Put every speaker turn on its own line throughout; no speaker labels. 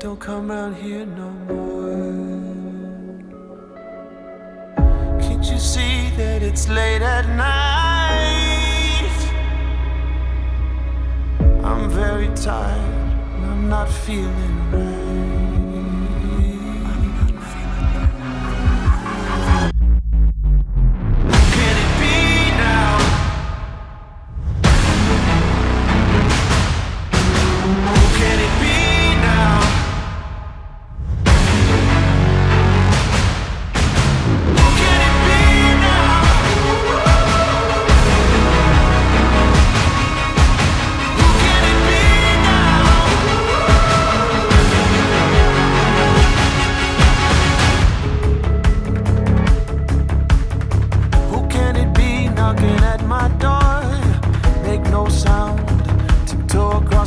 don't come round here no more. Can't you see that it's late at night? I'm very tired, and I'm not feeling right.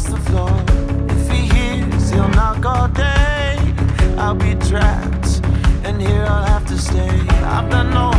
Across the floor. If he hears, he'll knock all day. I'll be trapped, and here I'll have to stay. I've done no